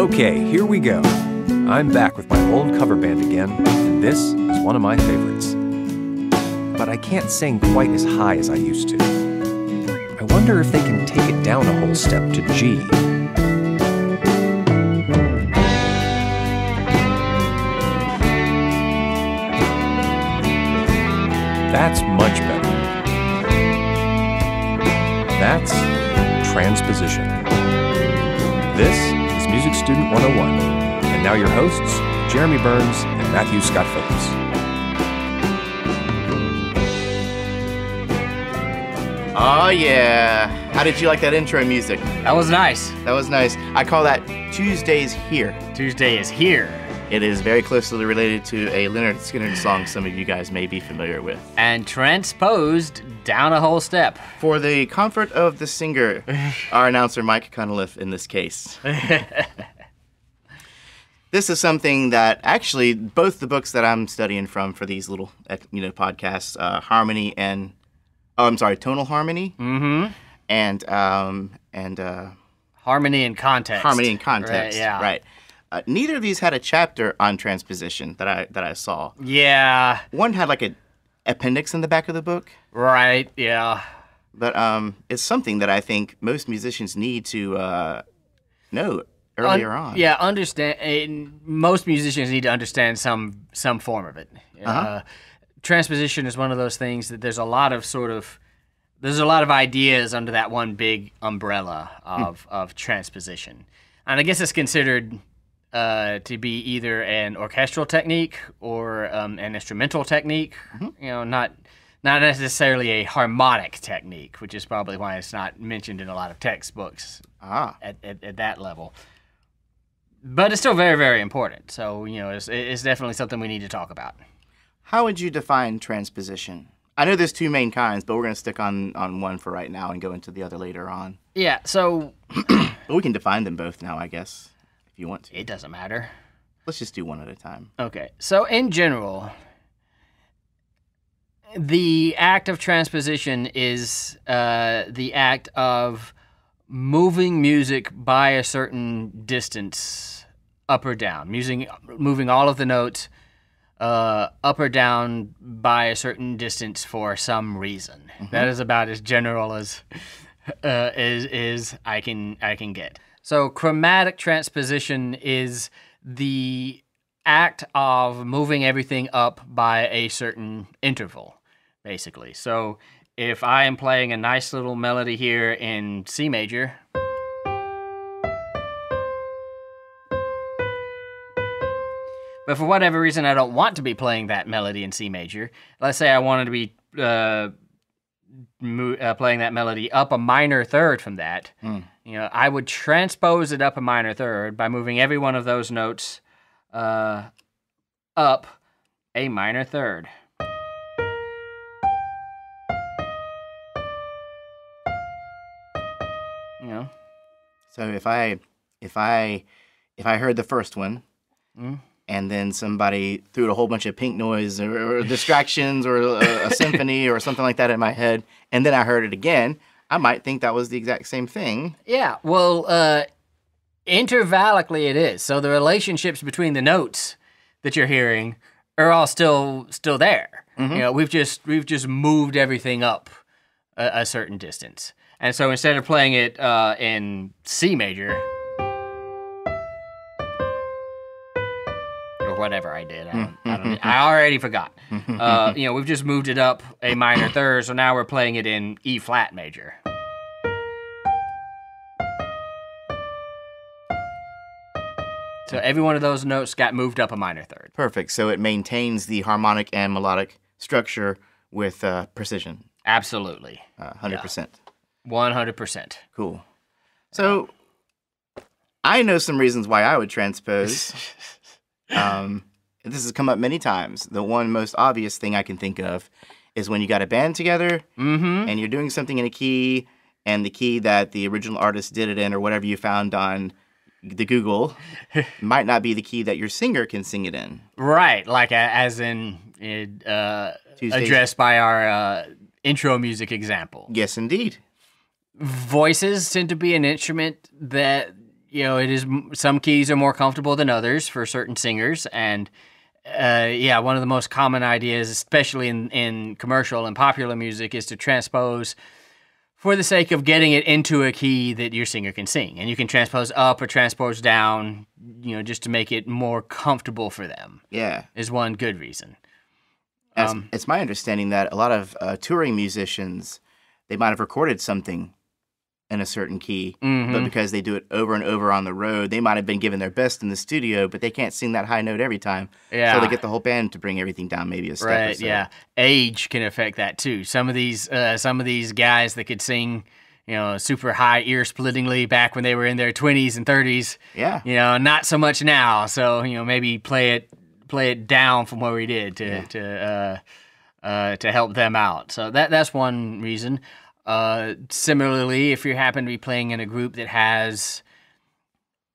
Okay, here we go. I'm back with my old cover band again, and this is one of my favorites. But I can't sing quite as high as I used to. I wonder if they can take it down a whole step to G. That's much better. That's transposition. This is Music Student 101. And now your hosts, Jeremy Burns and Matthew Scott Phillips. Oh yeah. How did you like that intro music? That was nice. That was nice. I call that Tuesdays Here. Tuesday is here. It is very closely related to a Lynyrd Skynyrd song some of you guys may be familiar with. And transposed down a whole step. For the comfort of the singer, our announcer Mike Cunliffe in this case. this is something that actually both the books that I'm studying from for these little you know podcasts, uh, harmony and oh, I'm sorry, tonal harmony, Mm-hmm. and um, and uh, Harmony in Context. harmony in context. Right, yeah. Right. Uh, neither of these had a chapter on transposition that I that I saw. Yeah. One had like a appendix in the back of the book, Right. Yeah. but um, it's something that I think most musicians need to uh, know earlier Un- on. Yeah. Understand. most musicians need to understand some some form of it. Uh-huh. Uh, transposition is one of those things that there's a lot of sort of there's a lot of ideas under that one big umbrella of of transposition, and I guess it's considered uh, to be either an orchestral technique or um, an instrumental technique. You know, not not necessarily a harmonic technique, which is probably why it's not mentioned in a lot of textbooks Ah, at, at, at that level. But it's still very, very important. So, you know, it's, it's definitely something we need to talk about. how would you define transposition? I know there's two main kinds, but we're going to stick on on one for right now and go into the other later on. Yeah, so we can define them both now, I guess, if you want to. it doesn't matter. Let's just do one at a time. Okay, so in general, the act of transposition is uh, the act of moving music by a certain distance, up or down, using moving all of the notes uh, up or down by a certain distance for some reason. That is about as general as uh, as, as I can I can get. So chromatic transposition is the act of moving everything up by a certain interval, basically. So if I am playing a nice little melody here in C major. But for whatever reason, I don't want to be playing that melody in C major. Let's say I wanted to be uh, mo- uh, playing that melody up a minor third from that. You know, I would transpose it up a minor third by moving every one of those notes uh, up a minor third. You know, So if I if I if I heard the first one Mm. And then somebody threw a whole bunch of pink noise or, or distractions or a, a symphony or something like that in my head and then I heard it again, I might think that was the exact same thing. Yeah, well, uh, intervallically it is. So the relationships between the notes that you're hearing are all still still there. You know, we've just we've just moved everything up a, a certain distance, and so instead of playing it uh, in C major whatever I did, I, don't, I, don't, I already forgot. Uh, you know, we've just moved it up a minor third, so now we're playing it in E flat major. So every one of those notes got moved up a minor third. Perfect. So it maintains the harmonic and melodic structure with uh, precision. Absolutely. Uh, 100%. 100%. Cool. So I know some reasons why I would transpose. um, this has come up many times. The one most obvious thing I can think of is when you got a band together Mm-hmm. and you're doing something in a key, and the key that the original artist did it in, or whatever you found on the Google, might not be the key that your singer can sing it in. Right. Like, a, as in, uh, addressed by our uh, intro music example. Yes, indeed. Voices tend to be an instrument that you know, it is some keys are more comfortable than others for certain singers, and uh, yeah, one of the most common ideas, especially in in commercial and popular music, is to transpose for the sake of getting it into a key that your singer can sing, and you can transpose up or transpose down, you know, just to make it more comfortable for them. Yeah. Is one good reason. It's, Um, it's my understanding that a lot of uh, touring musicians, they might have recorded something in a certain key, but Mhm. because they do it over and over on the road, they might have been given their best in the studio, but they can't sing that high note every time. Yeah. So they get the whole band to bring everything down maybe a step or Right. so. Yeah. Age can affect that too. Some of these, uh, some of these guys that could sing, you know, super high ear splittingly back when they were in their twenties and thirties. Yeah. You know, not so much now. So you know, maybe play it, play it down from where we did to to uh, uh, to help them out. So that that's one reason. Uh, similarly, if you happen to be playing in a group that has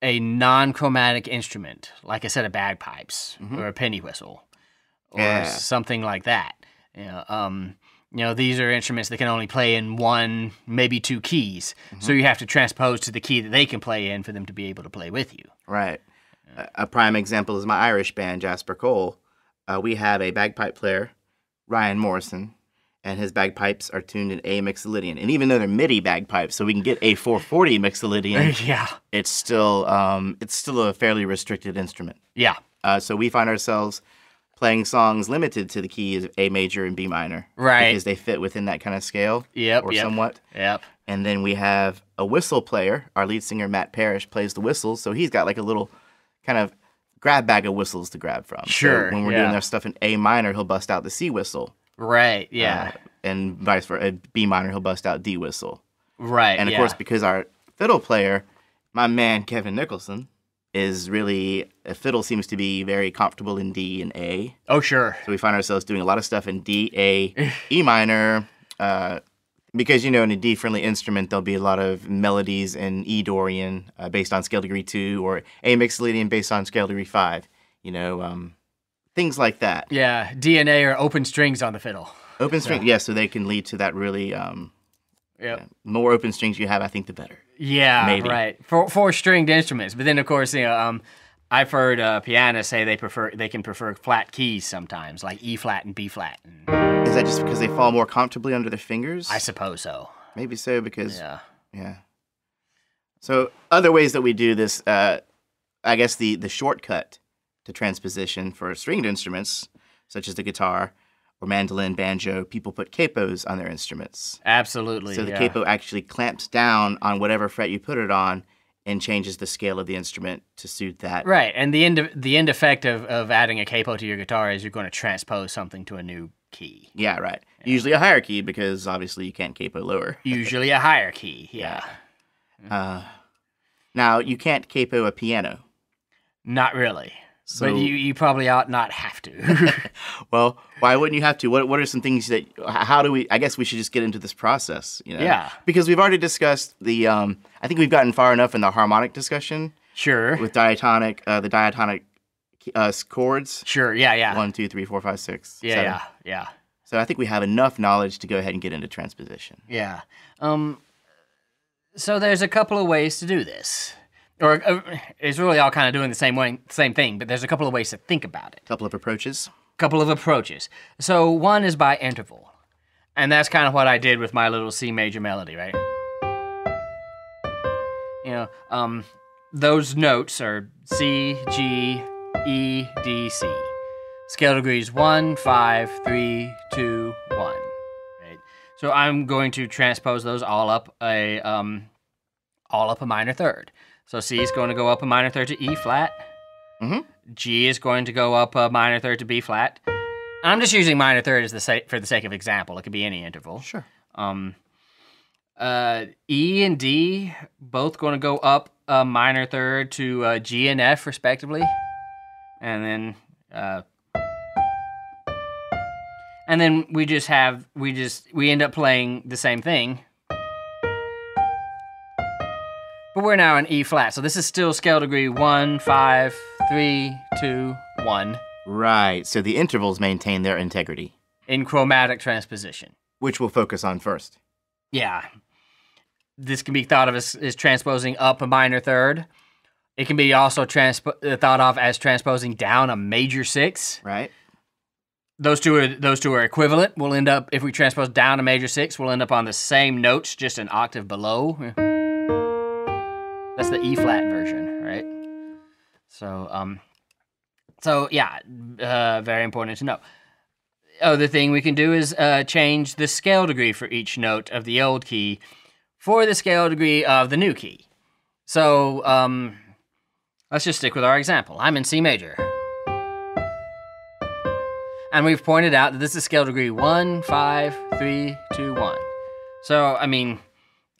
a non-chromatic instrument, like a set of bagpipes or a penny whistle, or Yeah. something like that. You know, um, you know, these are instruments that can only play in one, maybe two keys. So you have to transpose to the key that they can play in for them to be able to play with you. Right. A- A prime example is my Irish band, Jasper Cole. Uh, we have a bagpipe player, Ryan Morrison, and his bagpipes are tuned in A Mixolydian. And even though they're MIDI bagpipes, so we can get a 440 Mixolydian, yeah, it's still um, it's still a fairly restricted instrument. yeah, Uh, so we find ourselves playing songs limited to the keys of A major and B minor, Right. Because they fit within that kind of scale, Yep, or yep. somewhat. yep. And then we have a whistle player. Our lead singer Matt Parrish plays the whistles, so he's got like a little kind of grab bag of whistles to grab from. So Sure, when we're yeah. doing our stuff in A minor, he'll bust out the C whistle. Right, yeah, Uh, and vice versa. At B minor, he'll bust out D whistle. right. And of yeah. course, because our fiddle player, my man Kevin Nicholson, is really a fiddle seems to be very comfortable in D and A. oh sure, So we find ourselves doing a lot of stuff in D, A, E minor. Uh, because you know, in a D friendly instrument, there'll be a lot of melodies in E Dorian uh, based on scale degree two, or A Mixolydian based on scale degree five. You know, um, things like that. yeah. D and A or open strings on the fiddle. Open string, yeah. so they can lead to that really. Um, Yep. more open strings you have, I think, the better. Yeah, Maybe. right. For four stringed instruments, but then of course, you know, um, I've heard uh, pianists say they prefer they can prefer flat keys sometimes, like E flat and B flat. And Is that just because they fall more comfortably under their fingers? I suppose so. Maybe so, because Yeah. Yeah. So other ways that we do this, uh, I guess the the shortcut to transposition for stringed instruments, such as the guitar or mandolin, banjo, people put capos on their instruments. Absolutely. So the yeah. capo actually clamps down on whatever fret you put it on and changes the scale of the instrument to suit that. Right, and the end the end effect of, of adding a capo to your guitar is you're going to transpose something to a new key. Yeah, right. Usually a higher key because obviously you can't capo lower. Usually a higher key. Yeah. Uh, now you can't capo a piano. Not really. So- but you, you probably ought not have to. Well, why wouldn't you have to? What What are some things that? How do we? I guess we should just get into this process. You know? Yeah. Because we've already discussed the. Um, I think we've gotten far enough in the harmonic discussion sure. with diatonic, uh, the diatonic uh, chords. Sure. Yeah. Yeah. One, two, three, four, five, six. yeah. seven. Yeah. Yeah. So I think we have enough knowledge to go ahead and get into transposition. Yeah. Um. So there's a couple of ways to do this, or uh, it's really all kind of doing the same way, same thing. But there's a couple of ways to think about it. A couple of approaches. couple of approaches. So one is by interval. And that's kind of what I did with my little C major melody, right? You know, um, those notes are C, G, E, D, C. Scale degrees 1, 5, 3, 2, 1. Right? So I'm going to transpose those all up a um, all up a minor third. So C is going to go up a minor third to E flat. G is going to go up a minor third to B flat. I'm just using minor third as the for the sake of example. It could be any interval. Sure. Um, uh, E and D both going to go up a minor third to uh, G and F respectively, and then uh, and then we just have we just we end up playing the same thing. But we're now in E flat, so this is still scale degree one, five, three, two, one Right. So the intervals maintain their integrity, in chromatic transposition. which we'll focus on first. Yeah. This can be thought of as, as transposing up a minor third. It can be also transpo- uh, thought of as transposing down a major six. Right. Those two are those two are equivalent. We'll end up if we transpose down a major six, we'll end up on the same notes, just an octave below. That's the E flat version, right? So um, so yeah, uh, very important to know. Other thing we can do is uh, change the scale degree for each note of the old key for the scale degree of the new key. So um, let's just stick with our example. I'm in C major. And we've pointed out that this is scale degree 1, 5, 3, 2, 1. So, I mean,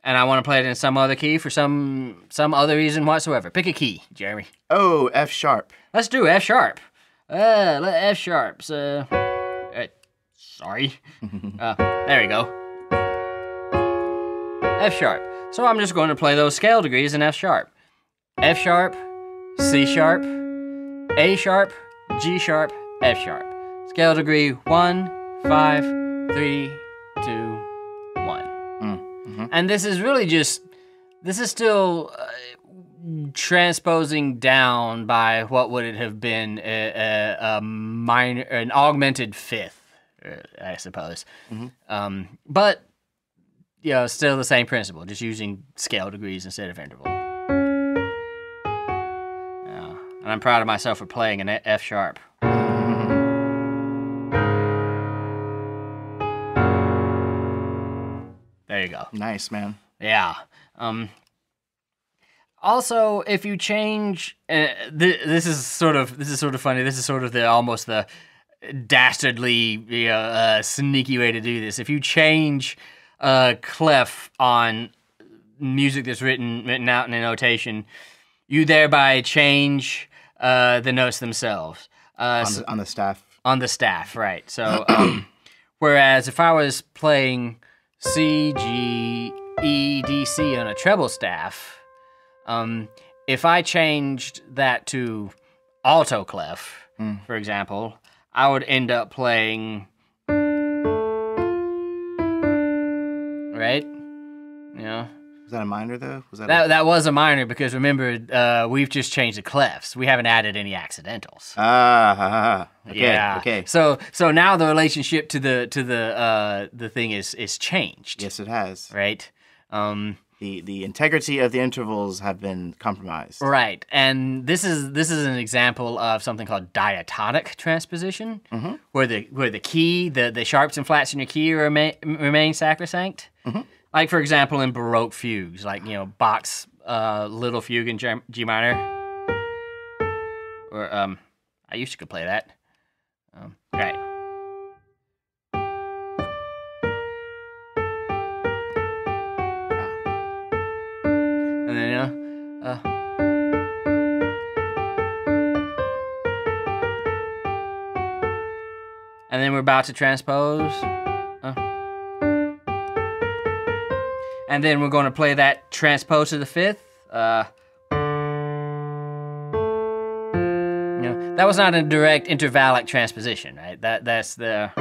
and I want to play it in some other key for some some other reason whatsoever. Pick a key, Jeremy. Oh, F sharp. Let's do F sharp. Uh, let- F sharps. Uh, uh sorry. uh, there we go. F sharp. So I'm just going to play those scale degrees in F sharp. F sharp, C sharp, A sharp, G sharp, F sharp. Scale degree one, five, three. Mhm. And this is really just, this is still uh, transposing down by what would it have been a, a, a minor, an augmented fifth, uh, I suppose. Um, but you know, still the same principle, just using scale degrees instead of interval. Yeah, and I'm proud of myself for playing an F sharp. You go. Nice, man. Yeah. Um, also, if you change, uh, th- this is sort of this is sort of funny. This is sort of the almost the dastardly, you know, uh, sneaky way to do this. If you change uh, clef on music that's written written out in a notation, you thereby change uh, the notes themselves. Uh, On the, on the staff. on the staff, right? So, um, whereas if I was playing C, G, E, D, C on a treble staff, um, if I changed that to alto clef, for example, I would end up playing right. You know, Was that a minor though? Was that? that a, that was a minor because remember uh, we've just changed the clefs. We haven't added any accidentals. ah, ha. Okay. Yeah. Okay. So so now the relationship to the to the uh the thing is is changed. Yes, it has. Right. Um. The the integrity of the intervals have been compromised. Right. And this is this is an example of something called diatonic transposition, where the where the key the the sharps and flats in your key remain remain sacrosanct. Like for example in Baroque fugues, like you know Bach's uh, Little Fugue in G, minor, or um, I used to could play that. Um, right. And then, you know, uh, and then we're about to transpose. And then we're going to play that transpose to the fifth. Uh, you know, that was not a direct intervallic transposition, right? That that's the.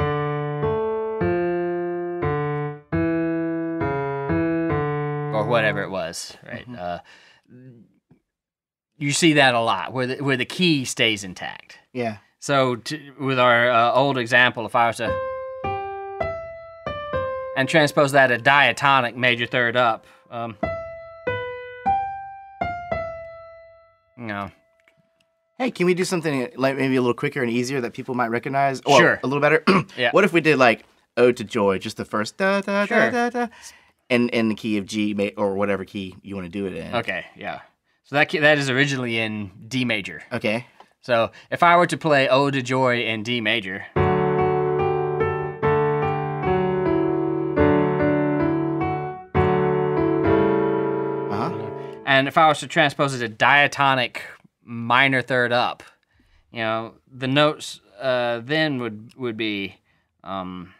or whatever it was, right? Uh, you see that a lot, where the where the key stays intact. Yeah. So, t- with our uh, old example, if I was to and transpose that a diatonic major third up, um, know, Hey, can we do something like maybe a little quicker and easier that people might recognize? Or Sure. A little better. Yeah. What if we did like "Ode to Joy," just the first da da Sure. da da da, in in the key of G or whatever key you want to do it in. okay, yeah. So that that is originally in D major. Okay. So if I were to play Ode to Joy in D major, and if I was to transpose it to diatonic minor third up, you know, the notes uh, then would would be um,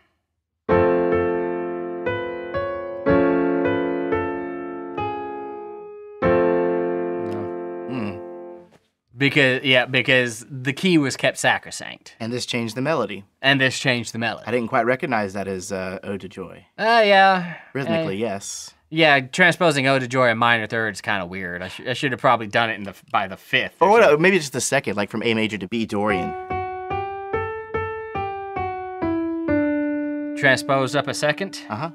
Hmm. Because yeah, because the key was kept sacrosanct, And this changed the melody. and this changed the melody. I didn't quite recognize that as uh, Ode to Joy. Uh, yeah. Rhythmically, Uh, yes. Yeah, transposing Ode to Joy in minor third is kind of weird. I, sh- I should have probably done it in the by the fifth. Or what, maybe just the second, like from A major to B Dorian. Transposed up a second. Uh huh.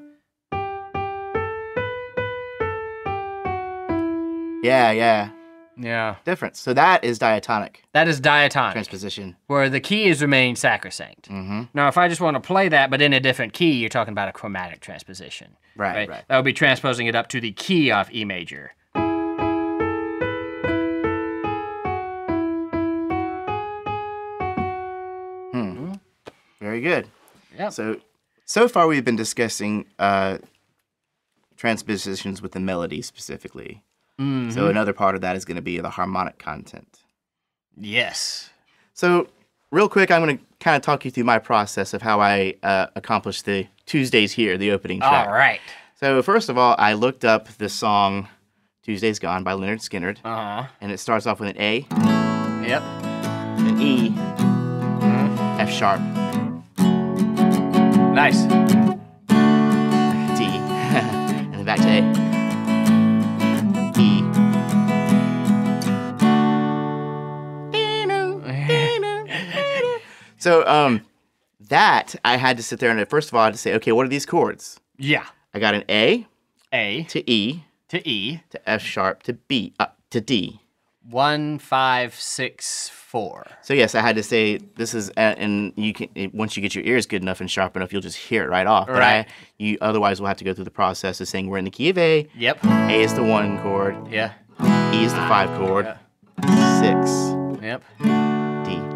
Yeah, yeah. Yeah, Difference. So that is diatonic that is diatonic, transposition. where the key is remained sacrosanct. Mm-hmm. Now, if I just want to play that, but in a different key, you're talking about a chromatic transposition. Right, right. That would be transposing it up to the key of E major. Hmm. Very good. Yeah. So, so far we've been discussing uh, transpositions with the melody specifically. Mm-hmm. So another part of that is going to be the harmonic content. Yes. So, real quick, I'm going to kind of talk you through my process of how I uh, accomplished the Tuesdays here, the opening track. All right. So, first of all, I looked up the song Tuesdays Gone by Lynyrd Skynyrd, Uh huh. and it starts off with an A, Yep. an E, F sharp, Nice. D, and then back to A, So, um, that I had to sit there and first of all I had to say, okay, what are these chords? yeah. I got an A A to E to E. to F sharp to B uh, to D. One, five, six, four. So yes, I had to say this is, uh, and you can once you get your ears good enough and sharp enough, you'll just hear it right off. But Right. I, you otherwise will have to go through the process of saying we're in the key of A. Yep. A is the one chord, Yeah. E is the five chord, six, Yep.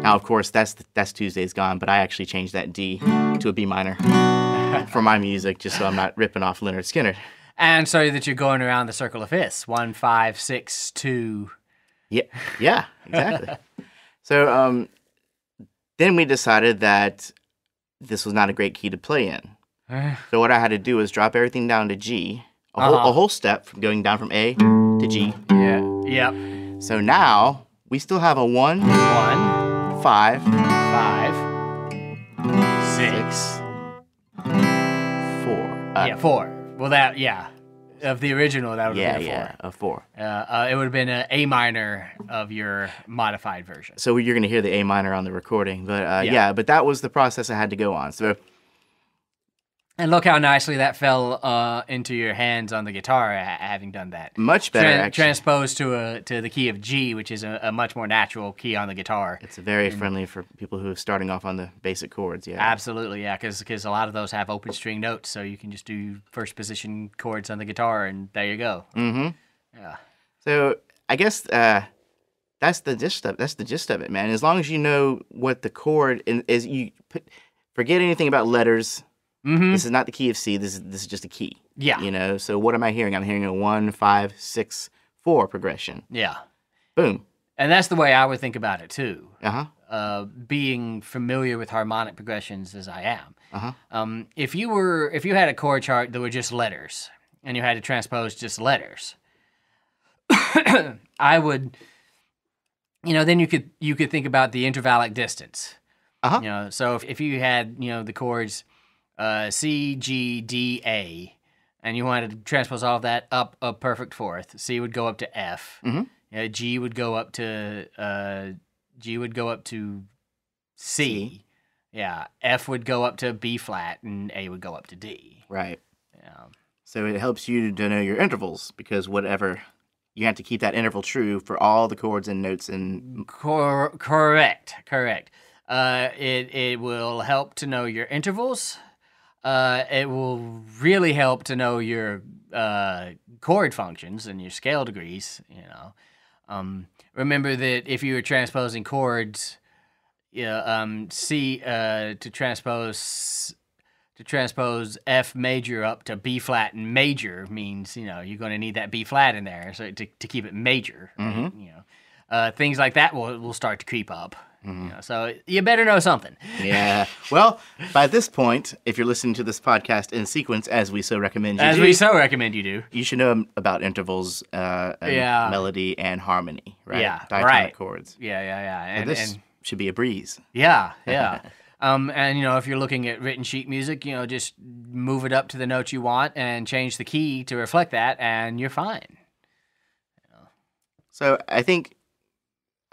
Now of course that's that's Tuesday's gone, but I actually changed that D to a B minor for my music, just so I'm not ripping off Lynyrd Skynyrd. And so that you're going around the circle of fifths. One, five, six, two. Yeah, yeah, exactly. so um, then we decided that this was not a great key to play in. So what I had to do was drop everything down to G, a, whole, Uh-huh. a whole step from going down from A to G. Yeah. Yep. So now we still have a one, One, five, five, six. six, four. Uh, yeah, four. Well, that yeah, of the original that would yeah, have been a yeah, a four. four. Uh, uh, it would have been an A minor of your modified version. So you're gonna hear the A minor on the recording, but uh, Yeah. yeah, but that was the process I had to go on. So And look how nicely that fell uh, into your hands on the guitar, ha- having done that. much better Tran- actually. transposed to a to the key of G, which is a, a much more natural key on the guitar. It's very friendly for people who are starting off on the basic chords. Yeah. Absolutely, yeah, because a lot of those have open string notes, so you can just do first position chords on the guitar, and there you go. Mm-hmm. Yeah. So I guess uh, that's the gist of that's the gist of it, man. As long as you know what the chord is, you put, forget anything about letters. Mm-hmm. This is not the key of C. This is this is just a key. Yeah. You know. So what am I hearing? I'm hearing a one, five, six, four progression. Yeah. Boom. And that's the way I would think about it too. Uh huh. Uh, being familiar with harmonic progressions as I am. Uh-huh. Um, if you were, if you had a chord chart that were just letters, and you had to transpose just letters, I would, you know, then you could you could think about the intervallic distance. Uh-huh. You know, so if, if you had you know the chords uh, C, G, D, A, and you wanted to transpose all of that up a perfect fourth, C would go up to F. Mhm. Uh, G would go up to uh, G would go up to C. C. Yeah, F would go up to B flat, and A would go up to D. Right. Yeah. So it helps you to know your intervals because whatever you have to keep that interval true for all the chords and notes and Cor- correct, correct. Uh, it it will help to know your intervals. Uh, it will really help to know your uh, chord functions and your scale degrees. You know, um, remember that if you were transposing chords, yeah, um, C uh, to transpose to transpose F major up to B flat and major means you know you're going to need that B flat in there so to, to keep it major. right? You know, uh, things like that will will start to creep up. You know, so you better know something. Yeah. Well, by this point, if you're listening to this podcast in sequence, as we so recommend you As do, we so recommend you do. you should know about intervals, uh, and Yeah. melody, and harmony, right? Yeah, Diatonic right. chords. Yeah, yeah, yeah. And And, this and should be a breeze. yeah, yeah. um, and you know, if you're looking at written sheet music, you know, just move it up to the note you want and change the key to reflect that, and you're fine. So I think,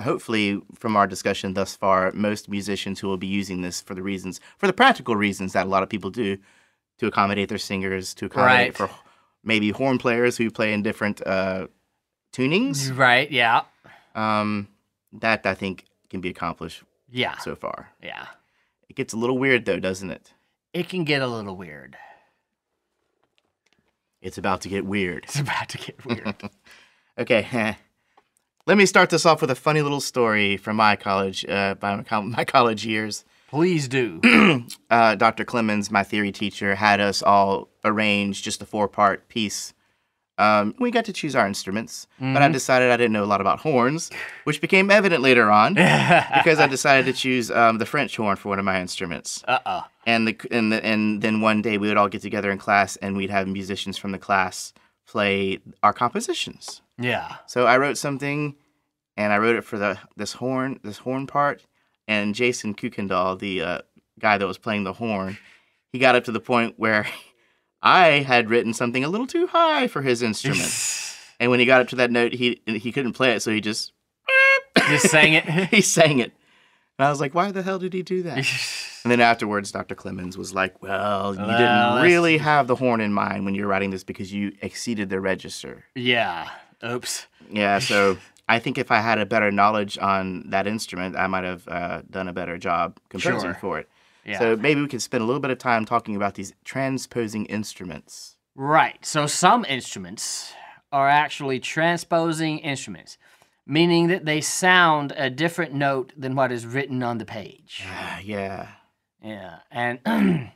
hopefully, from our discussion thus far, most musicians who will be using this for the reasons, for the practical reasons that a lot of people do, to accommodate their singers, to accommodate Right. for maybe horn players who play in different uh, tunings. Right? Yeah. Um, that I think can be accomplished Yeah. so far. Yeah. It gets a little weird though, doesn't it? It can get a little weird. It's about to get weird. It's about to get weird. Okay. Let me start this off with a funny little story from my college, uh, by my, college years. Please do. uh, Dr. Clemens, my theory teacher, had us all arrange just a four part piece. Um, we got to choose our instruments, but I decided I didn't know a lot about horns, which became evident later on because I decided to choose um, the French horn for one of my instruments. Uh oh. And the and the, and then one day we would all get together in class and we'd have musicians from the class play our compositions. Yeah. So I wrote something, and I wrote it for the this horn this horn part. And Jason Kuykendall, the uh, guy that was playing the horn, he got up to the point where I had written something a little too high for his instrument. and when he got up to that note, he he couldn't play it, so he just Just sang it. he sang it. And I was like, why the hell did he do that? And then afterwards, Dr. Clemens was like, well, you Well, didn't really have the horn in mind when you were writing this because you exceeded the register. yeah. Oops. Yeah, so I think if I had a better knowledge on that instrument, I might have uh, done a better job composing Sure. for it. Yeah. So maybe we could spend a little bit of time talking about these transposing instruments. Right. So some instruments are actually transposing instruments, meaning that they sound a different note than what is written on the page. Ah, yeah. Yeah. And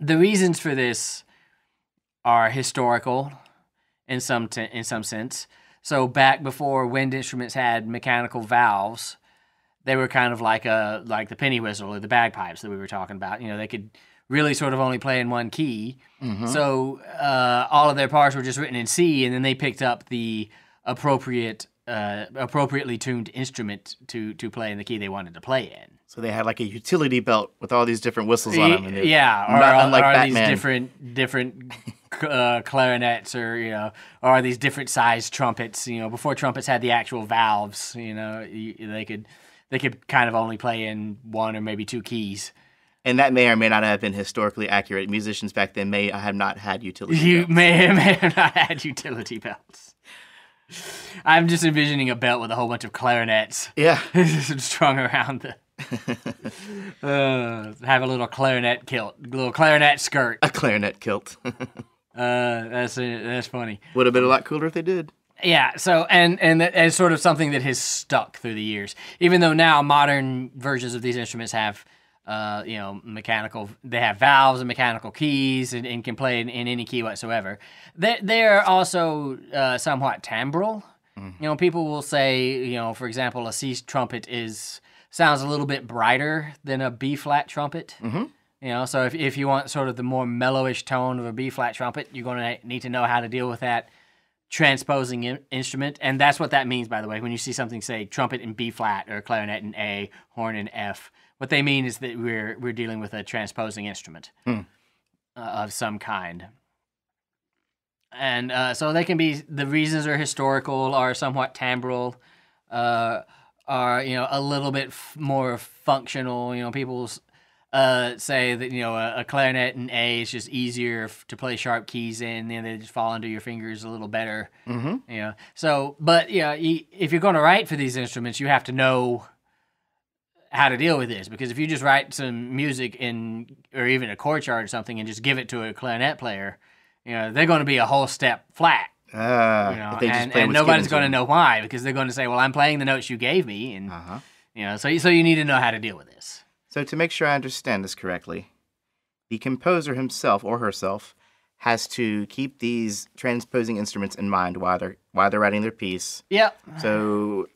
the reasons for this are historical in some t- in some sense. So back before wind instruments had mechanical valves, they were kind of like a like the penny whistle or the bagpipes that we were talking about. You know, they could really sort of only play in one key. So uh, all of their parts were just written in C, and then they picked up the appropriate uh, appropriately tuned instrument to to play in the key they wanted to play in. So they had like a utility belt with all these different whistles on them. and yeah, or not unlike are these different different uh, clarinets, or you know, or these different sized trumpets? You know, before trumpets had the actual valves, you know, they could they could kind of only play in one or maybe two keys. And that may or may not have been historically accurate. Musicians back then may have not had utility You belts. may or may have not had utility belts. I'm just envisioning a belt with a whole bunch of clarinets Yeah. strung around the. uh, have a little clarinet kilt, little clarinet skirt. A clarinet kilt. Uh, that's that's funny. Would have been a lot cooler if they did. Yeah. So and and that- and sort of something that has stuck through the years. Even though now modern versions of these instruments have, uh, you know, mechanical. They have valves and mechanical keys and, and can play in, in any key whatsoever. They they are also uh, somewhat timbral. You know, people will say, you know, for example, a C trumpet is sounds a little bit brighter than a B flat trumpet. Mhm. You know, so if, if you want sort of the more mellowish tone of a B flat trumpet, you're going to need to know how to deal with that transposing in- instrument. And that's what that means, by the way. When you see something say trumpet in B flat or clarinet in A, horn in F, what they mean is that we're we're dealing with a transposing instrument Hmm. uh, of some kind. And uh, so they can be the reasons are historical, are somewhat timbral, uh, are you know a little bit f- more functional. You know, people s- uh, say that you know a, a clarinet in A is just easier f- to play sharp keys in, and they just fall under your fingers a little better. Mm-hmm. You know, so but yeah, you, if you're going to write for these instruments, you have to know how to deal with this because if you just write some music in or even a chord chart or something and just give it to a clarinet player, you know, they're going to be a whole step flat. Ah, You know, they just and, and nobody's going to know why because they're going to say, "Well, I'm playing the notes you gave me," and Uh-huh. you know, so so you need to know how to deal with this. So to make sure I understand this correctly, the composer himself or herself has to keep these transposing instruments in mind while they're while they're writing their piece. Yeah. So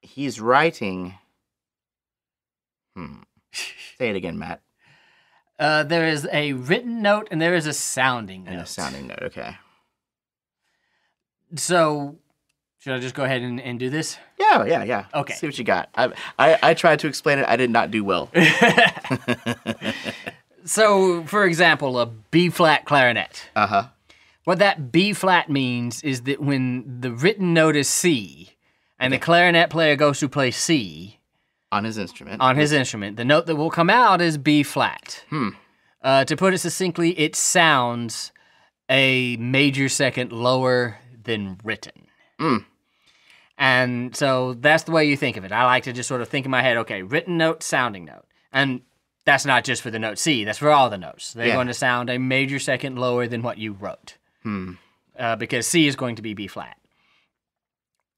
he's writing Say it again, Matt. Uh, there is a written note and there is a sounding note. And a sounding note. Okay. So, should I just go ahead and, and do this? Yeah, yeah, yeah. Okay. See what you got. I, I, I tried to explain it. I did not do well. So, for example, a B flat clarinet. Uh huh. What that B flat means is that when the written note is C and the clarinet player goes to play C On his instrument. on his instrument, the note that will come out is B flat. Hmm. Uh, to put it succinctly, it sounds a major second lower than written. Mm. And so that's the way you think of it. I like to just sort of think in my head, okay, written note, sounding note. And that's not just for the note C, that's for all the notes. They're Yeah. going to sound a major second lower than what you wrote. Hmm. Uh, because C is going to be B flat.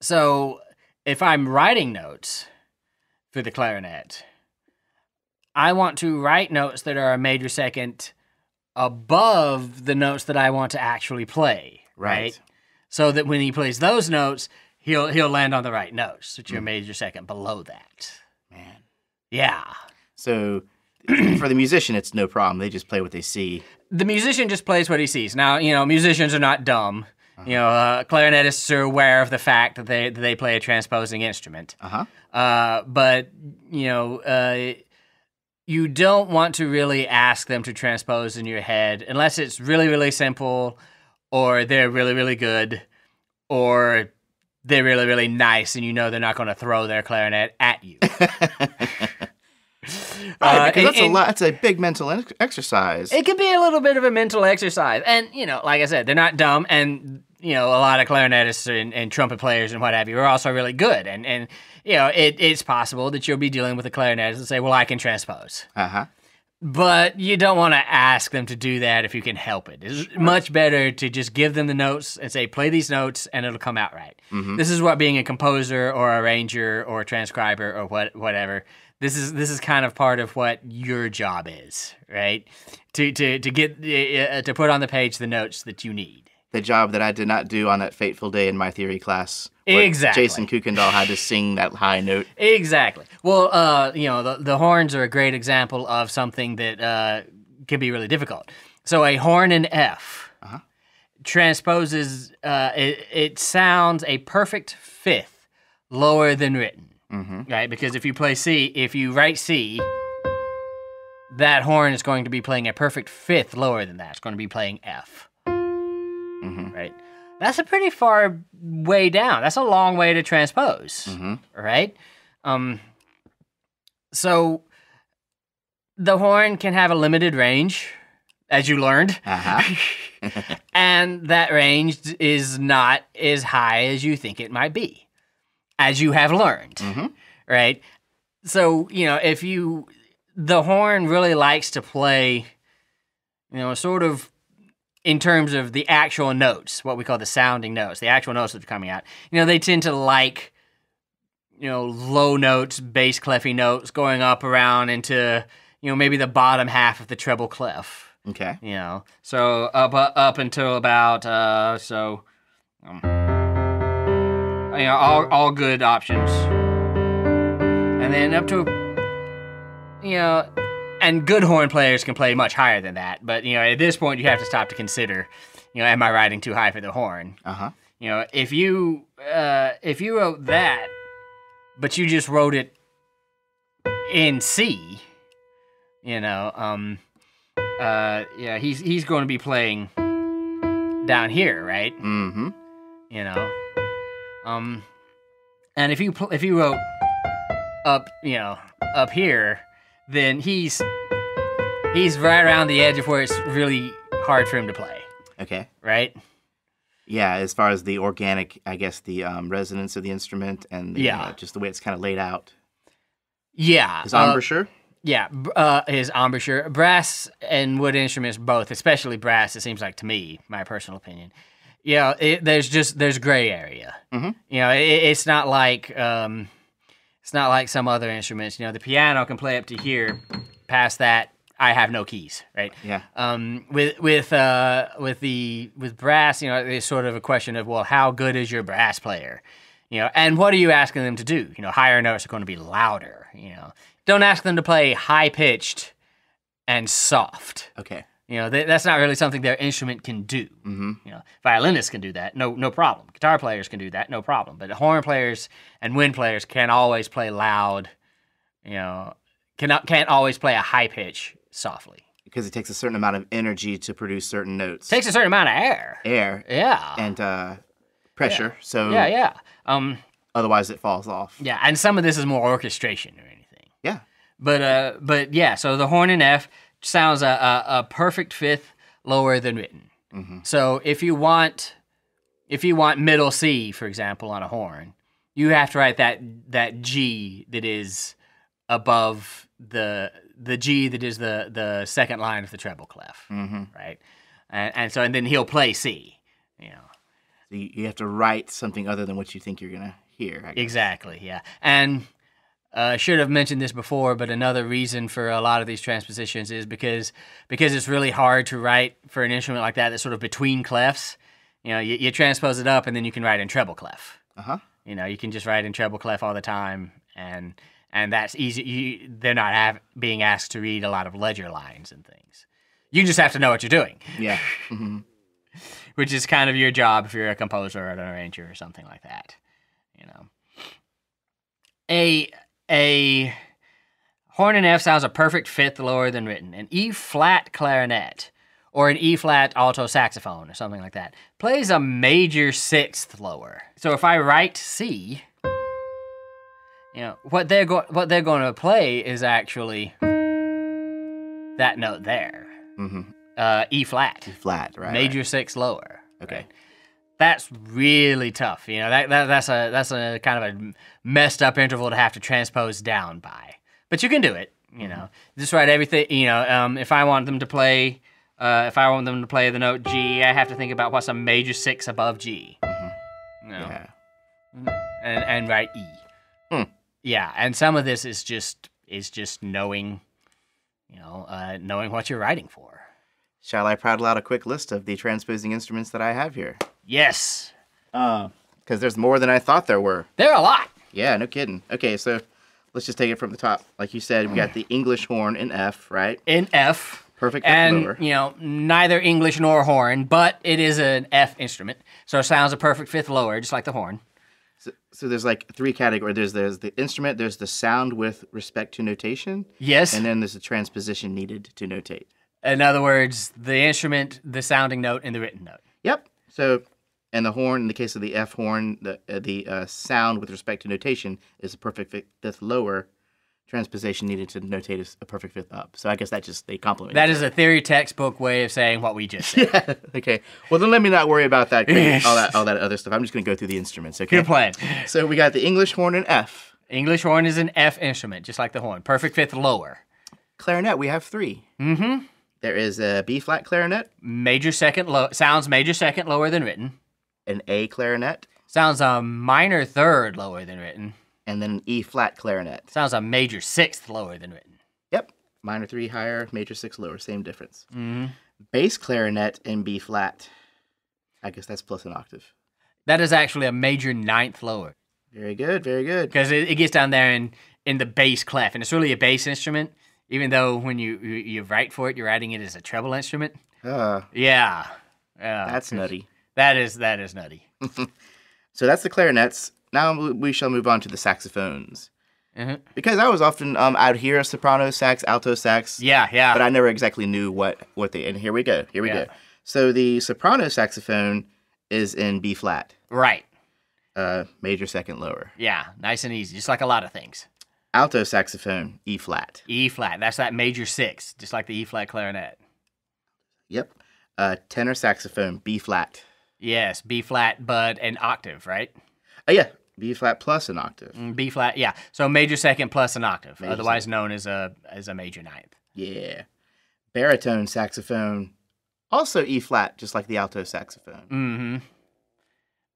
So if I'm writing notes for the clarinet, I want to write notes that are a major second above the notes that I want to actually play. Right. Right. So that when he plays those notes, he'll he'll land on the right notes, that you're a major second below that. Man. Yeah. So for the musician, it's no problem. They just play what they see. the musician just plays what he sees. Now, you know, musicians are not dumb. You know, uh, clarinetists are aware of the fact that they that they play a transposing instrument. Uh huh. Uh, but you know, uh, you don't want to really ask them to transpose in your head unless it's really really simple, or they're really really good, or they're really really nice, and you know they're not going to throw their clarinet at you. Right, Uh, because and- that's a lot. That's a big mental ex- exercise. It could be a little bit of a mental exercise. And, you know, like I said, they're not dumb. And, you know, a lot of clarinetists and, and trumpet players and what have you are also really good. And, and you know, it, it's possible that you'll be dealing with a clarinetist and say, well, I can transpose. Uh huh. But you don't want to ask them to do that if you can help it. It's much better to just give them the notes and say, play these notes and it'll come out right. This is what being a composer or arranger or transcriber or what whatever. This is this is kind of part of what your job is, right? To to to get uh, to put on the page the notes that you need. The job that I did not do on that fateful day in my theory class. Exactly. Jason Kuykendall had to sing that high note. Exactly. Well, uh, you know, the, the horns are a great example of something that uh, can be really difficult. So a horn in F Uh-huh. transposes, uh, it, it sounds a perfect fifth lower than written, Mm-hmm. right? Because if you play C, if you write C, that horn is going to be playing a perfect fifth lower than that. It's going to be playing F, Mm-hmm. right? That's a pretty far way down. That's a long way to transpose Mm-hmm. right? Um, so the horn can have a limited range, as you learned, Uh huh. and that range is not as high as you think it might be, as you have learned, Mhm. right? So you know if you the horn really likes to play, you know, a sort of in terms of the actual notes, what we call the sounding notes, the actual notes that are coming out. You know, they tend to like, you know, low notes, bass clefy notes going up around into, you know, maybe the bottom half of the treble clef. Okay. You know, so up uh, up until about uh, so, um, you know, all all good options, and then up to, you know, and good horn players can play much higher than that. But you know, at this point, you have to stop to consider, you know, am I riding too high for the horn? Uh huh. You know, if you uh, if you wrote that, but you just wrote it in C, you know, um, uh, yeah, he's he's going to be playing down here, right? Mm-hmm. You know, um, and if you pl- if you wrote up, you know, up here, then he's he's right around the edge of where it's really hard for him to play, Okay. right? Yeah, as far as the organic, I guess the um, resonance of the instrument and the, Yeah. uh, just the way it's kind of laid out. Yeah, Is uh, embouchure? Yeah, uh, his embouchure, brass and wood instruments both, especially brass. It seems like to me, my personal opinion. Yeah, it, there's just there's gray area. Mhm. You know, it, it's not like um, it's not like some other instruments. You know, the piano can play up to here. Past that, I have no keys. Right. yeah. Um, with with uh, with the with brass, you know, it's sort of a question of well, how good is your brass player? You know, and what are you asking them to do? You know, higher notes are going to be louder. You know, don't ask them to play high pitched and soft. Okay. You know, th- that's not really something their instrument can do. Mm-hmm. You know, violinists can do that, no, no problem. Guitar players can do that, no problem. But horn players and wind players can't always play loud. You know, cannot can't always play a high pitch softly. Because it takes a certain amount of energy to produce certain notes. takes a certain amount of air. air Yeah. and uh, pressure. So yeah, yeah. Um, otherwise it falls off. yeah, and some of this is more orchestration or anything. Yeah. But uh, but yeah. So the horn in F sounds a, a, a perfect fifth lower than written. Mhm. So if you want, if you want middle C, for example, on a horn, you have to write that that G that is above the the G that is the the second line of the treble clef, Mm-hmm. right? And, and so and then he'll play C. You know. So you, you have to write something other than what you think you're gonna hear. Exactly, yeah. And uh, I should have mentioned this before, but another reason for a lot of these transpositions is because because it's really hard to write for an instrument like that that's sort of between clefs. You know, you, you transpose it up and then you can write in treble clef. Uh huh. You know, you can just write in treble clef all the time, and and that's easy. You, they're not have, being asked to read a lot of ledger lines and things. You just have to know what you're doing, Yeah. hmm which is kind of your job if you're a composer or an arranger or something like that. You know, a a horn in F sounds a perfect fifth lower than written. An E flat clarinet or an E flat alto saxophone or something like that plays a major sixth lower. So if I write C, you know what they're going what they're going to play is actually that note there, hmm uh, E flat, E Flat. Right. major six lower. Okay. right? That's really tough. You know that, that that's a that's a kind of a messed up interval to have to transpose down by. But you can do it. You know, just write everything. You know, um, if I want them to play, uh, if I want them to play the note G, I have to think about what's a major six above G. You know, Yeah. and and write E. Hmm. Yeah, and some of this is just is just knowing, you know, uh, knowing what you're writing for. Shall I prattle out a quick list of the transposing instruments that I have here? Yes, uh, Because there's more than I thought there were. there are a lot. Yeah, no kidding. Okay, so let's just take it from the top. Like you said, we got the English horn in F, right? in F. Perfect fifth And lower. you know, neither English nor horn, but it is an F instrument, so it sounds a perfect fifth lower, just like the horn. So, so there's like three categories. There's there's the instrument, there's the sound with respect to notation, Yes. and then there's the transposition needed to notate. in other words, the instrument, the sounding note, and the written note. Yep. So, and the horn, in the case of the F horn, the uh, the uh, sound with respect to notation is a perfect fifth lower. Transposition needed to notate is a perfect fifth up. So I guess that just they complement. That is a theory textbook way of saying what we just said. okay. Well, then let me not worry about that, all that, all that other stuff. I'm just gonna go through the instruments. Okay. Good plan. So we got the English horn in F. English horn is an F instrument, just like the horn. Perfect fifth lower. Clarinet, we have three. Mm-hmm. There is a B flat clarinet, Major second low sounds major second lower than written. An A clarinet, Sounds a minor third lower than written. and then an E flat clarinet. Sounds a major sixth lower than written. Yep. Minor three higher, major six lower, same difference. Mm-hmm. Bass clarinet in B flat. I guess that's plus an octave. That is actually a major ninth lower. Very good, very good. because it, it gets down there in in the bass clef, and it's really a bass instrument. Even though when you you, you write for it, you're writing it as a treble instrument. Uh, Yeah, yeah, that's nutty. That is that is nutty. So that's the clarinets. Now we- shall move on to the saxophones. Mhm. Because I was often um, out here soprano sax, alto sax, Yeah, yeah. but I never exactly knew what what they. And here we go. Here we Yeah. go. So the soprano saxophone is in B flat, right. uh, major second lower. Yeah, nice and easy, just like a lot of things. Alto saxophone E flat. E flat. That's that major six, just like the E flat clarinet. Yep. Uh, tenor saxophone B flat. Yes, B flat, but an octave, right? Oh yeah, B flat plus an octave. Mm, B flat. Yeah. So major second plus an octave, Major otherwise known as a as a major ninth. Yeah. Baritone saxophone, also E flat, just like the alto saxophone. Mm-hmm.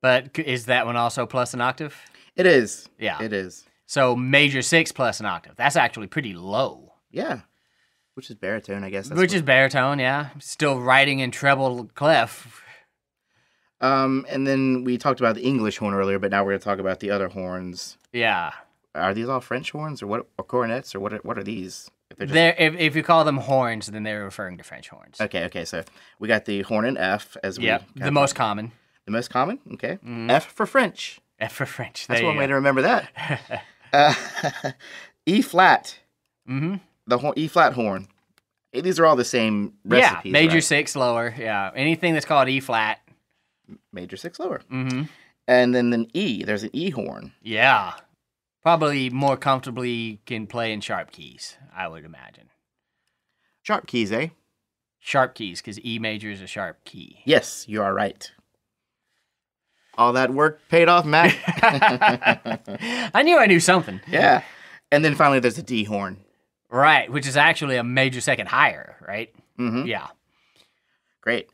But is that one also plus an octave? It is. Yeah. It is. So major six plus an octave. That's actually pretty low. Yeah. Which is baritone, I guess. That's Which is baritone, yeah. Still writing in treble clef. Um, and then we talked about the English horn earlier, but now we're going to talk about the other horns. Yeah. Are these all French horns or what? Or cornets or what? Are, what are these? If just They're, if, if you call them horns, then they're referring to French horns. okay, okay. So we got the horn in F as we yeah, the most common. the most common. Okay, F for French. F for French. That's there one way to remember that. uh, e flat. Mhm. The horn, E flat horn. These are all the same recipes. Yeah, major right? six lower. Yeah, anything that's called E flat. Major six lower. Mm-hmm. And then an E. There's an E horn. Yeah, probably more comfortably can play in sharp keys. I would imagine Sharp keys, eh? sharp keys because E major is a sharp key. Yes, you are right. All that work paid off, Matt. I knew I knew something. yeah. And then finally, there's a D horn. Right, which is actually a major second higher, right? Mm-hmm. Yeah. Great.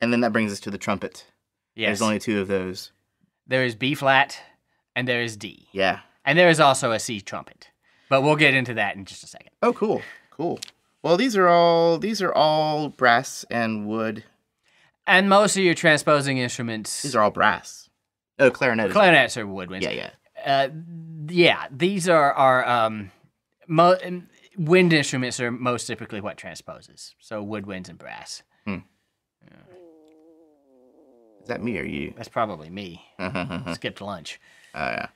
And then that brings us to the trumpet. Yes. There's only two of those. there is B flat and there is D. Yeah. And there is also a C trumpet. But we'll get into that in just a second. Oh, cool. Cool. Well, these are all these are all brass and wood. And most of your transposing instruments, These are all brass. Oh, clarinet. Clarinets are woodwinds. yeah, yeah. Uh, yeah, these are are um, mo- wind instruments are most typically what transposes. So woodwinds and brass. Is that me or you? That's probably me. Skipped lunch. Oh, yeah.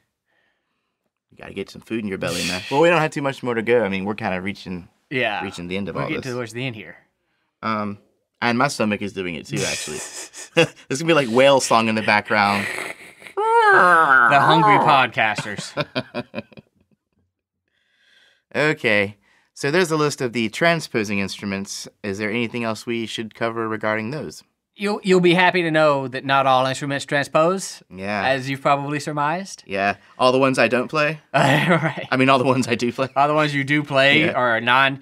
You gotta get some food in your belly, man. well, we don't have too much more to go. I mean, we're kind of reaching Yeah, reaching the end of we're all getting this. towards the end here. Um, and my stomach is doing it too. Actually, there's gonna be like whale song in the background. The hungry podcasters. Okay, so there's a list of the transposing instruments. Is there anything else we should cover regarding those? You'll you'll be happy to know that not all instruments transpose, Yeah, as you've probably surmised. yeah. All the ones I don't play. right. I mean, all the ones I do play. All the ones you do play Yeah. are non.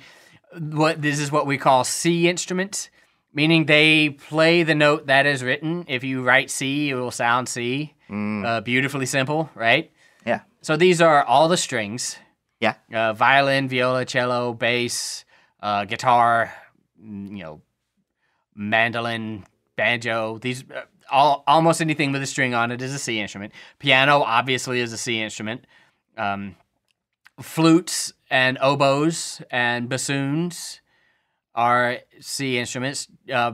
What this is what we call C instruments, meaning they play the note that is written. If you write C, it will sound C. Uh, beautifully simple, right? Yeah, So these are all the strings: yeah. uh, violin, viola, cello, bass, uh, guitar, mm, you know, mandolin, banjo. These uh, all almost anything with a string on it is a C instrument. Piano obviously is a C instrument. Um, flutes and oboes and bassoons are C instruments. Uh,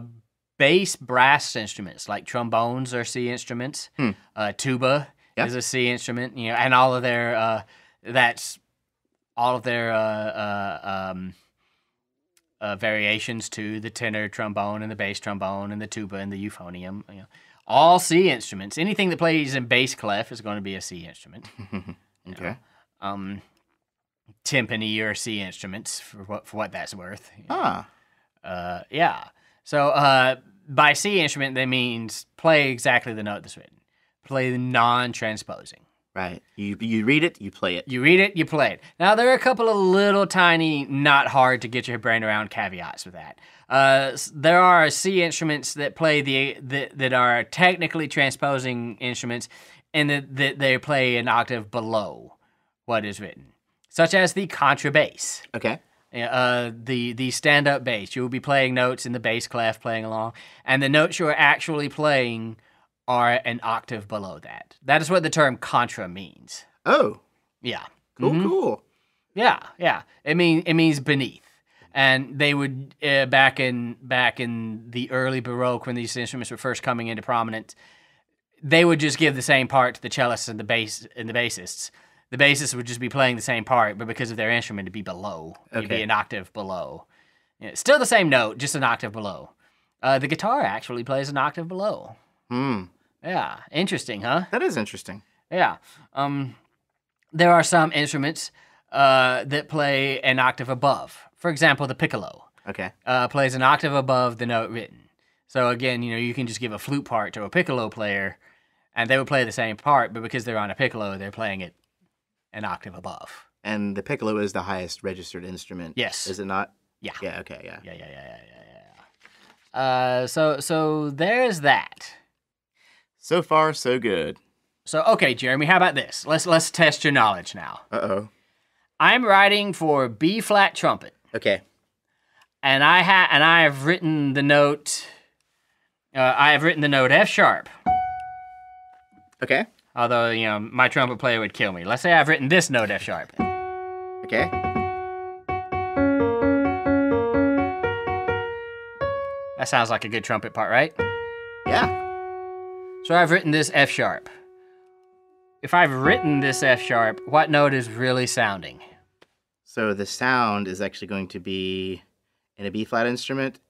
bass brass instruments like trombones are C instruments. Uh, tuba Yeah. is a C instrument. You know, and all of their uh, that's all of their uh, uh, um, uh, variations to the tenor trombone and the bass trombone and the tuba and the euphonium. You know, all C instruments. Anything that plays in bass clef is going to be a C instrument. Okay. Um, timpani are C instruments for what for what that's worth. Ah, Uh, yeah. So uh, by C instrument, that means play exactly the note that's written. Play the non-transposing. Right. You you read it, you play it. You read it, you play it. Now there are a couple of little tiny, not hard to get your brain around caveats with that. Uh, there are C instruments that play the that, that are technically transposing instruments, and that, that they play an octave below what is written, such as the contrabass. Okay. Uh, the the stand up bass. You will be playing notes in the bass clef, playing along, and the notes you are actually playing are an octave below that. That is what the term contra means. Oh, Yeah. cool, Mhm. cool. Yeah, yeah. It mean it means beneath. And they would uh, back in back in the early Baroque when these instruments were first coming into prominence, they would just give the same part to the cellists and the bass and the bassists. The bassists would just be playing the same part, but because of their instrument, it'd be below. It'd be an octave below. Yeah, still the same note, just an octave below. Uh, the guitar actually plays an octave below. Hmm. Yeah, interesting, huh? That is interesting. Yeah. Um, there are some instruments uh, that play an octave above. For example, the piccolo Okay. uh, plays an octave above the note written. So again, you know, you can just give a flute part to a piccolo player, and they would play the same part, but because they're on a piccolo, they're playing it an octave above. And the piccolo is the highest registered instrument. Yes. Is it not? Yeah. Yeah. Okay. Yeah. Yeah, yeah, yeah, yeah, yeah, yeah. Uh, so so there's that. So far, so good. So okay, Jeremy, how about this? Let's let's test your knowledge now. Uh oh. I'm writing for B flat trumpet. Okay. and I ha- and I have written the note. Uh, I have written the note F sharp. Okay. Although, you know, my trumpet player would kill me. Let's say I've written this note F sharp. Okay. That sounds like a good trumpet part, right? Yeah. So I've written this F sharp. If I've written this F sharp, what note is really sounding? So the sound is actually going to be in a B flat instrument,